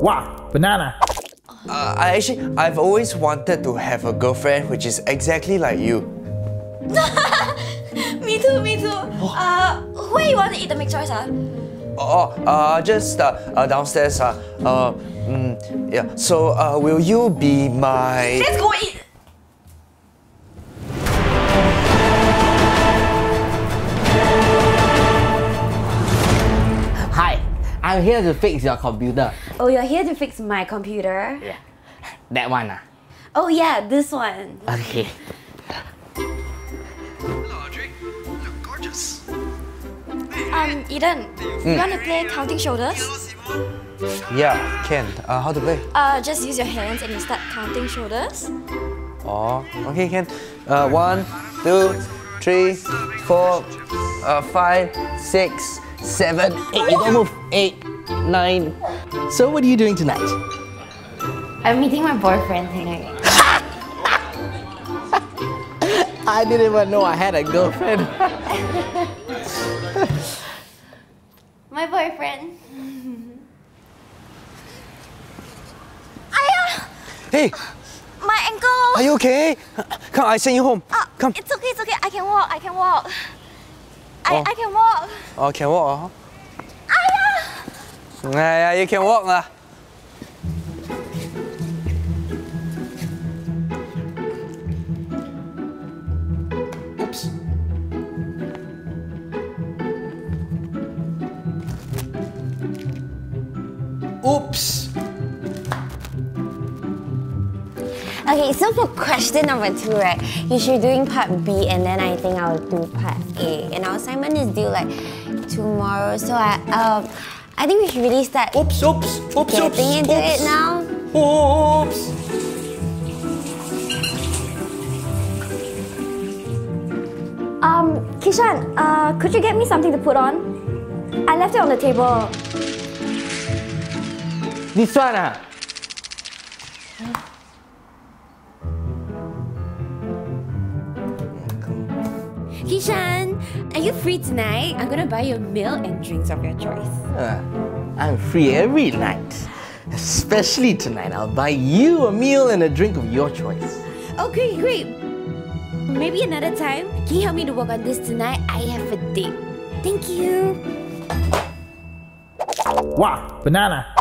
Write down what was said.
Wah, banana. Uh, I actually, I've always wanted to have a girlfriend which is exactly like you. me too, me too. Uh, where you want to eat the mixed rice, ah? Oh, uh, just uh, uh, downstairs. Uh, uh, mm, yeah. So, uh, will you be my? Let's go eat. Hi, I'm here to fix your computer. Oh, you're here to fix my computer? Yeah. That one ah. Oh yeah, this one. Okay. Hello, Audrey. You look gorgeous. Um, Eden, you want to play counting shoulders? Yeah, can. Uh, how to play? Uh, just use your hands and you start counting shoulders. Oh, okay, can. Uh, one, two, three, four, uh, five, six, seven, eight. You don't move. Eight, nine. So what are you doing tonight? I'm meeting my boyfriend tonight. I didn't even know I had a girlfriend. My boyfriend. Aya! Hey, My ankle! are you okay? Come, I send you home. Ah, Come. It's okay, it's okay. I can walk, I can walk. I, Oh. I can walk. Oh, can walk. Aya! Yeah, yeah, you can walk lah. Oops. Oops. Okay, so for question number two, right, you should be doing part B and then I think I'll do part A. And our assignment is due like tomorrow, so I um I think we should really start Oops, oops, oops, oops. getting into oops. it now. Oops. Um, Kishan, uh, could you get me something to put on? I left it on the table. This one ah. Kishan, are you free tonight? I'm gonna buy you a meal and drinks of your choice. Uh, I'm free every night. Especially tonight, I'll buy you a meal and a drink of your choice. Great, great. Maybe another time. Can you help me to work on this tonight? I have a date. Thank you. Wah, banana.